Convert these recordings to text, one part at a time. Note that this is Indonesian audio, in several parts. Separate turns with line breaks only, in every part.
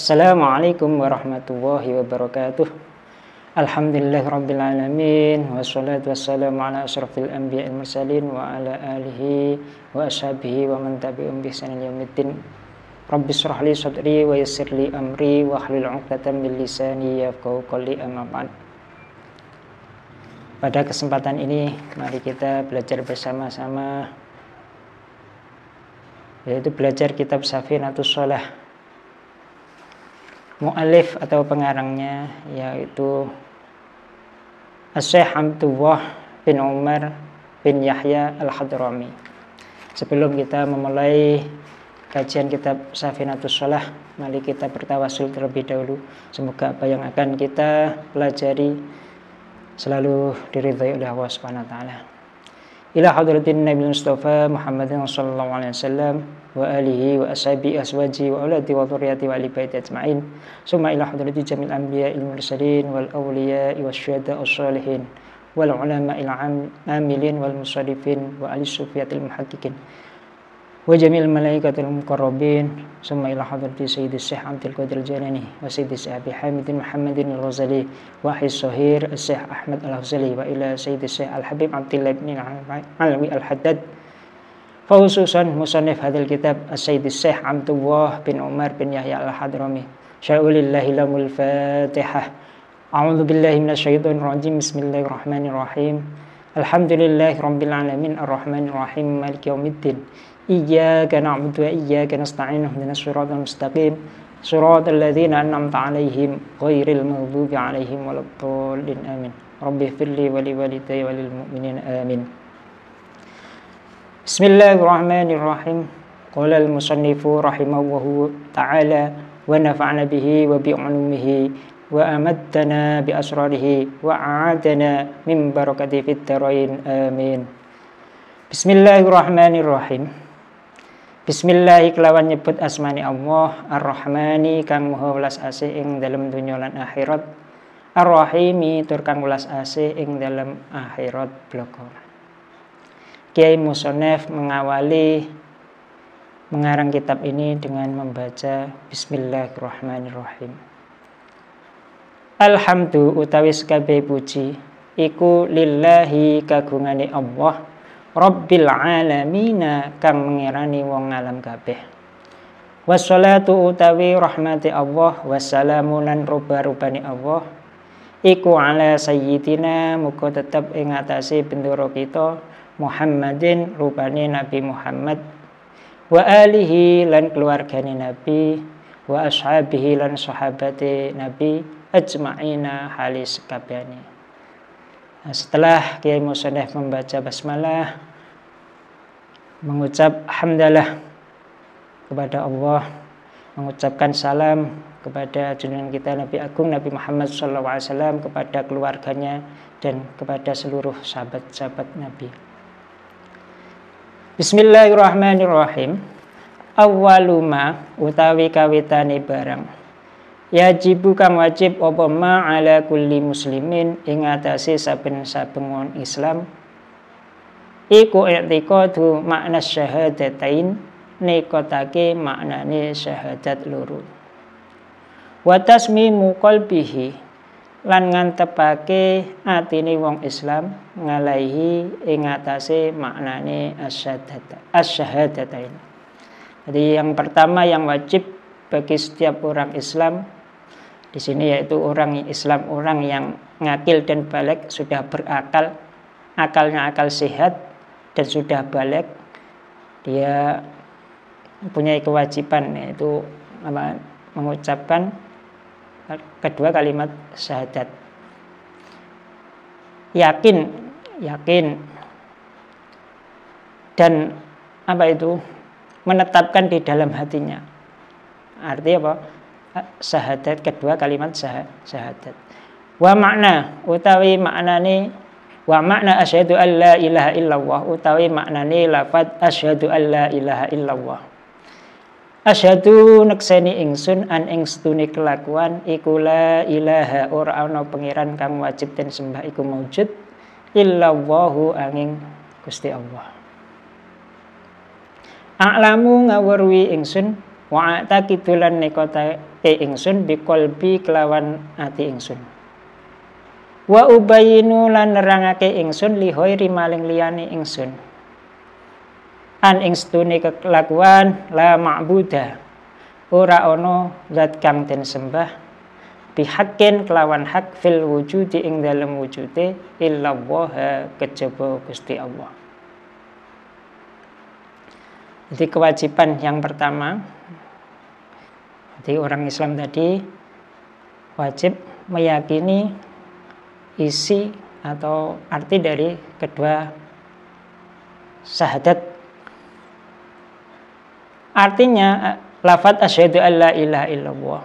Assalamualaikum warahmatullahi wabarakatuh. Alhamdulillah rabbil alamin wassalatu wassalamu ala anbiya al mursalin wa ala alihi wa ashabihi wa man tabi'um bi ihsan yaumiddin. Rabbi shrah li sadri wa yassir li amri wa hlul 'uqdatam min lisani yafqahu qawli amma ba'd. Pada kesempatan ini mari kita belajar bersama-sama yaitu belajar kitab Safinatus Shalah mu'alif atau pengarangnya yaitu Syekh Abdullah bin Umar bin Yahya Al-Hadrami. Sebelum kita memulai kajian kitab Safinatus Shalah, mari kita bertawasul terlebih dahulu. Semoga apa yang akan kita pelajari selalu diridhai oleh Allah Subhanahu wa taala. Ila hadratin Nabi Mustafa Muhammadin sallallahu alaihi wasallam wa alihi wa ashabi aswaji wa auladi wa dhurriyyati wa ali baiti ajma'in. Summa ila hadrati jamil anbiya il mursalin wal awliya wa syuhada as-salihin wal ulama il amilin wal musarrifin wa ali sufiyatil muhaqqiqin wa jamil malaikatil muqarrabin summa ila hadrati sayyidi syekh Abdul Qadir Jalani wa sayyidi syekh Abi Hamid Muhammadin al-Ghazali wa ahli sahir syekh Ahmad al-Ghazali wa ila sayyidi syekh Al-Habib Abdullah bin Alawi al-Haddad Fahususan musannif hadil kitab As-Sayyid Syekh Abdullah bin Umar bin Yahya Al-Hadrami الحمد لله رب العالمين الرحمن الرحيم مالك يوم الدين. إياك نعبد وإياك نستعين اهدنا الصراط المستقيم. صراط الذين أنعمت عليهم غير المغضوب عليهم ولا الضالين آمين. ربي اغفر لي ولوالدي وللمؤمنين آمين. بسم الله الرحمن الرحيم. قال المصنف رحمه الله تعالى ونفعنا به وبعلومه bi'ulumihi wa amaddana bi asrarihi wa a'adana min barakati fid darain. Amin. Bismillahirrahmanirrahim. Bismillah kelawan nyebut asmani Allah Ar-Rahmani kang maha welas asih ing dalam dunya lan akhirat. Ar-Rahimi tur kang welas asih ing dalam akhirat bloko. Kiai Musonef mengawali mengarang kitab ini dengan membaca Bismillahirrahmanirrahim Alhamdu utawi sekabe puji iku lillahi kagungane Allah Rabbil alamina kang mengirani wong alam kabeh. Wassalatu utawi rahmati Allah wassalamu lan ruba-rubani Allah iku ala sayyidina muga tetep ing atase bendoro kita Muhammadin rupane Nabi Muhammad wa alihi lan keluargane Nabi wa ashabihi lan sahabate Nabi ajma'ina halis kabehane. Nah, setelah Kiai Musonef membaca basmalah, mengucap hamdalah kepada Allah, mengucapkan salam kepada junjungan kita Nabi Agung Nabi Muhammad SAW kepada keluarganya dan kepada seluruh sahabat-sahabat Nabi. Bismillahirrahmanirrahim. Awaluma utawi kawitane barang yajibu kang wajib apa ma ala kulli muslimin ing atase saben-saben wong Islam. Iku i'tiqadu makna syahadatain nekotake maknane syahadat loro. Wa tasmimu qalbihi lan ngantepake atine wong Islam ngalaihi ing atase maknane asyhadatain jadi yang pertama yang wajib bagi setiap orang Islam di sini yaitu orang Islam orang yang ngakil dan balik sudah berakal akalnya akal sehat dan sudah balik dia mempunyai kewajiban yaitu apa, mengucapkan kedua kalimat syahadat. Yakin yakin. Dan apa itu? Menetapkan di dalam hatinya. Artinya apa syahadat kedua kalimat syahadat. Wa makna utawi maknane wa makna asyhadu an la ilaha illallah utawi maknane lafaz asyhadu an la ilaha illallah. Asyhadu nekseni ingsun an ing stune kelakuan iku la ilaha ora ana pangeran kang wajib den sembah iku maujud illallahu angin Gusti Allah. A'lamu ngawurwi ingsun wa takidulan nekota e ingsun biqalbi kelawan ati ingsun. Wa ubayinu lan nerangake ingsun li hoiri maling liyane ingsun. An ing stune kelakuan la ma'budah ora ono zat kang den sembah. Bihakin kelawan hak fil wujudi ing dalam wujude illallah kejaba Gusti Allah. Jadi kewajiban yang pertama jadi orang Islam tadi wajib meyakini isi atau arti dari kedua syahadat. Artinya lafat asyhadu alla ilaha illallah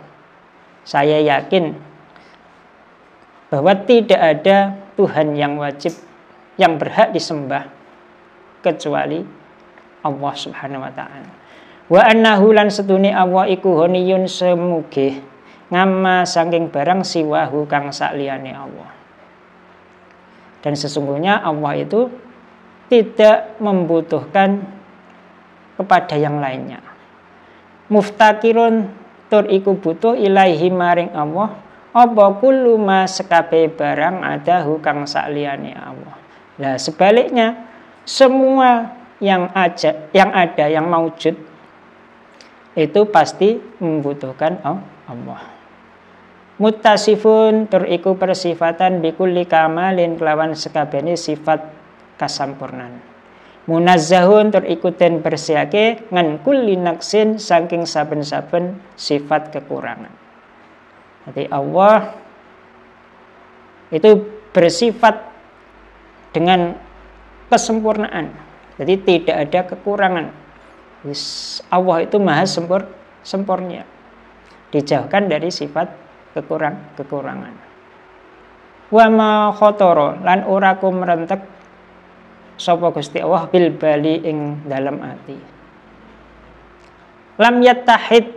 saya yakin bahwa tidak ada Tuhan yang wajib yang berhak disembah kecuali Allah Subhanahu wa taala. Wa annahu lan setuni Allah iku honiyun semuge ngama saking barang siwahu kang sakliyane Allah. Dan sesungguhnya Allah itu tidak membutuhkan kepada yang lainnya. Muftakirun tur iku butuh ilaihi maring Allah apa kullu sekabe barang ada hukang sakliyane Allah. Nah, sebaliknya semua yang aja yang ada yang maujud itu pasti membutuhkan Allah. Mutasifun tur iku persifatan bikulli kamalin kelawan sekabehane sifat kasampurnan munazzahun tur ikutin bersihake ngan kulli naksin saking saben-saben sifat kekurangan. Jadi Allah itu bersifat dengan kesempurnaan. Jadi tidak ada kekurangan. Allah itu maha sempur, sempurna. Dijauhkan dari sifat kekurang kekurangan. Wa ma khotoro lan ora merentek sapa Gusti Allah bil bali ing dalam ati lam yattahid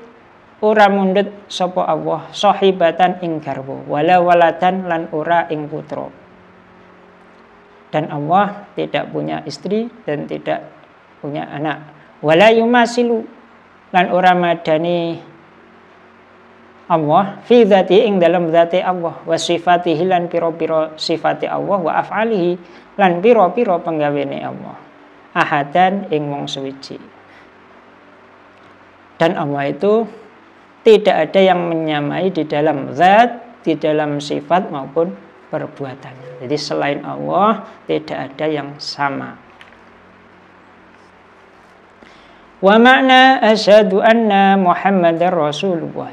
ora mundut sapa Allah sahibatan ing garwa wala waladan lan ora ing putra dan Allah tidak punya istri dan tidak punya anak wala yumasilu. Lan ora madani Allah. Fi dzati ing dalam dzati Allah. Wa sifatihi lan pira-pira sifati Allah. Wa af'alihi lan piro-piro penggawene Allah. Ahadan ing wong suwiji. Dan Allah itu tidak ada yang menyamai di dalam zat di dalam sifat maupun perbuatannya. Jadi selain Allah tidak ada yang sama wa makna asyhadu anna muhammadar rasulullah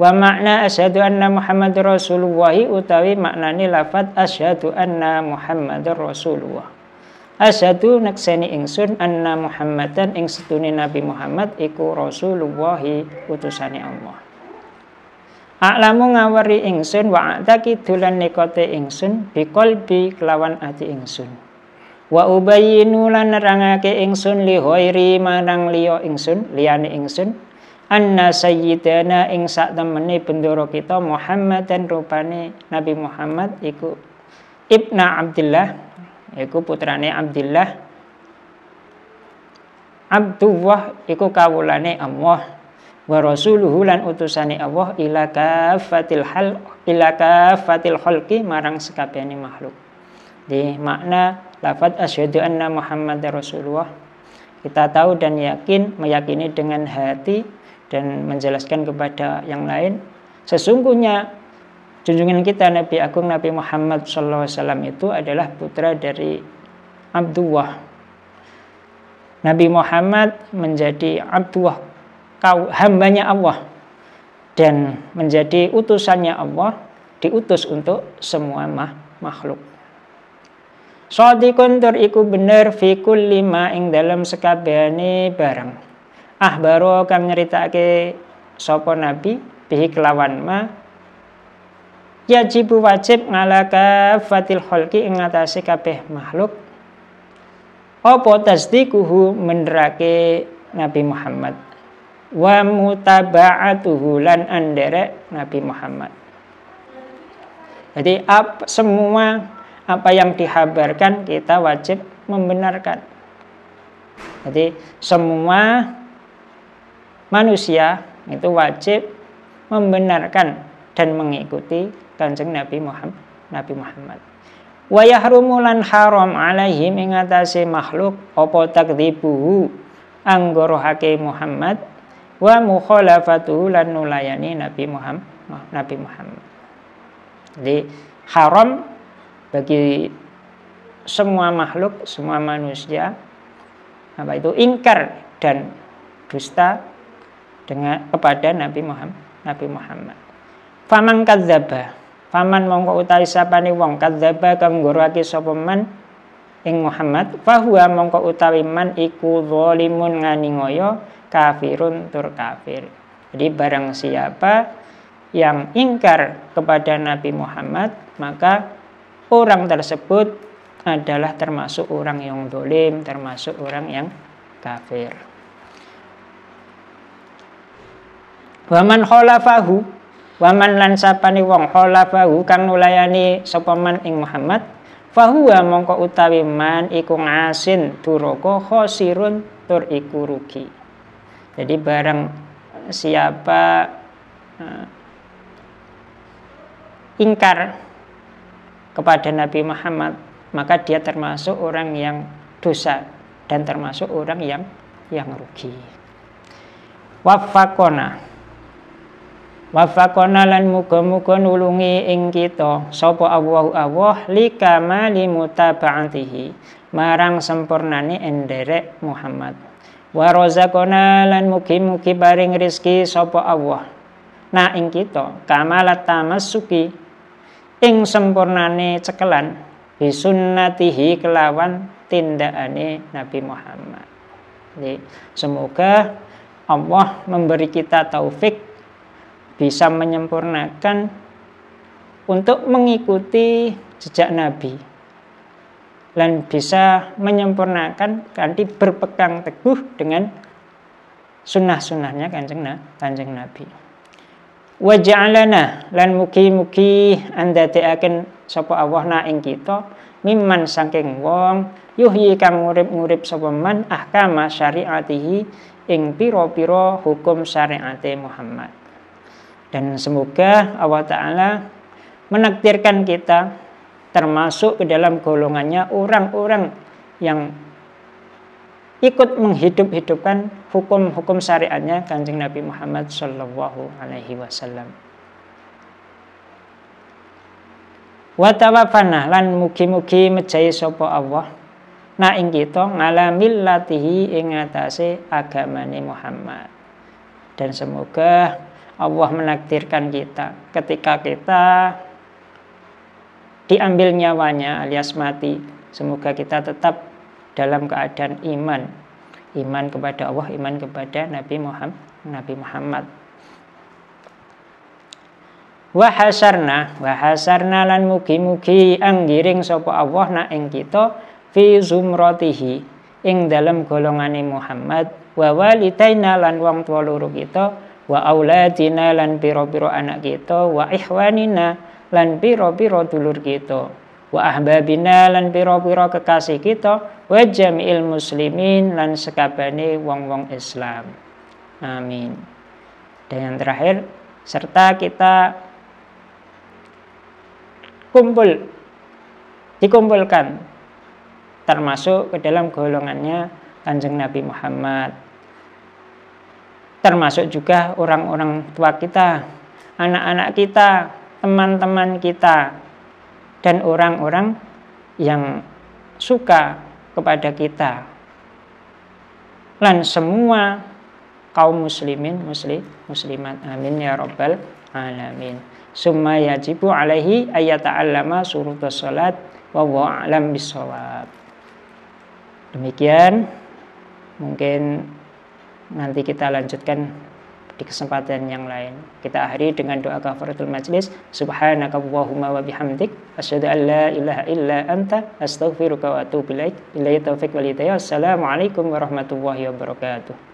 Wa makna asyhadu anna Muhammad Rasulullah utawi maknane lafat asyhadu anna Muhammad Rasulullah. Asyhadu nakseni ingsun anna Muhammadan ing setune Nabi Muhammad iku Rasulullah utusane Allah. A'lamu ngawari ingsun wa a'taki dulan nekote ingsun biqalbi kelawan ati ingsun. Wa ubayyinu lan nerangake ingsun li ghairi marang liya ingsun, liyane ingsun anna sayyidana ing sak temene bendoro kita Muhammad dan rupane Nabi Muhammad iku Ibna Abdullah iku putrane Abdullah Abdullah iku kawulane Allah wa rasuluhu lan utusane Allah ila kafatil hal ila kafatil khalqi marang sekabehane makhluk. Di makna lafaz asyhadu anna Muhammadar Rasulullah. Kita tahu dan yakin meyakini dengan hati dan menjelaskan kepada yang lain. Sesungguhnya junjungan kita Nabi Agung Nabi Muhammad SAW itu adalah putra dari Abdullah. Nabi Muhammad menjadi Abdullah kau hambanya Allah dan menjadi utusannya Allah diutus untuk semua makhluk Sadiqun tur iku bener fi kulli ma ing dalam sekabehane barang. Ahbaro kang nyeritake sapa nabi bihi kelawan ma. Yajibu wajib ngalaka fatil kholki ing atase kabeh makhluk. Apa tasdikuhu menderake Nabi Muhammad? Wa mutaba'atuhu lan anderek Nabi Muhammad. Jadi ap, semua apa yang dihabarkan kita wajib membenarkan. Jadi semua manusia itu wajib membenarkan dan mengikuti kanjeng Nabi Muhammad Nabi Muhammad. Wa yahrumu lan haram alaihim ing makhluk apa takdzibuhu anggorohake Muhammad wa mukhalafatuhu lan nulayani Nabi Muhammad Nabi Muhammad. Jadi haram bagi semua makhluk semua manusia apa itu ingkar dan dusta dengan kepada Nabi Muhammad Nabi Muhammad faman kadzdzaba Faman mongko utawi sapane wong kadzdzaba kang nggorake sapa man ing Muhammad fahuwa mongko utawi man iku zalimun nganingoyo kafirun tur kafir. Jadi barang siapa yang ingkar kepada Nabi Muhammad maka orang tersebut adalah termasuk orang yang dolim, termasuk orang yang kafir. Waman kholafahu Waman lan sapani wong khalafahu kang nulayani sapa man ing Muhammad fahuwa mongko utawi man iku ngasin duraka khosirun tur iku rugi. Jadi barang siapa uh, ingkar kepada Nabi Muhammad maka dia termasuk orang yang dosa dan termasuk orang yang yang rugi. Wafakona Wafakona lan muga-muga nulungi ing kita sapa Allah Allah likamali mutaba'atihi marang sempurnane enderek Muhammad. Wa razaqana lan mugi-mugi paring rezeki sapa Allah. Nah ing kita kamalat tamassuki ing sempurnane cekelan bisunnatihi kelawan tindakane Nabi Muhammad. Jadi, semoga Allah memberi kita taufik bisa menyempurnakan untuk mengikuti jejak Nabi dan bisa menyempurnakan ganti berpegang teguh dengan sunnah-sunnahnya kanjeng, kanjeng Nabi. Waja'alana lan mugi-mugi anda teaken sapa Allah na ing kita mimman saking wong yuhyi kang ngurip-ngurip sapa man ahkama syariatihi ing pira-pira hukum syariate Muhammad. Dan semoga Allah Ta'ala menakdirkan kita termasuk ke dalam golongannya orang-orang yang ikut menghidup-hidupkan hukum-hukum syariatnya kanjeng Nabi Muhammad Sallallahu Alaihi Wasallam. Watawafana lan mugi-mugi mejahi sopo Allah na ing kita ngalamil latihi ing atase agamane Muhammad. Dan semoga Allah menakdirkan kita ketika kita diambil nyawanya alias mati semoga kita tetap dalam keadaan iman. Iman kepada Allah iman kepada Nabi Muhammad Nabi Muhammad. Wahasarna wahasarna lan mugi-mugi anggiring sapa Allah na ing kita fi zumratihi ing dalam golongane Muhammad wa walidaina lan wong tuwa loro kita wa auladina lan piro-piro anak kita wa ihwanina lan piro-piro dulur kita wa ahbabina lan piro-piro kekasih kita wa jami'il muslimin lan sekabane wong-wong Islam. Amin. Dan yang terakhir serta kita kumpul dikumpulkan termasuk ke dalam golongannya Kanjeng Nabi Muhammad. Termasuk juga orang-orang tua kita, anak-anak kita, teman-teman kita, dan orang-orang yang suka kepada kita. Dan semua kaum muslimin, muslim, muslimat. Amin ya rabbal alamin. Summa yajibu alaihi ayat ta'allama surutus salat wa wa'alam bisawab. Demikian mungkin nanti kita lanjutkan di kesempatan yang lain. Kita akhiri dengan doa kafaratul majlis. Subhanaka Allahumma wa bihamdik asyhadu an la ilaha illa anta astaghfiruka wa atubu ilaik. Billahi taufiq wal hidayah. Assalamualaikum warahmatullahi wabarakatuh.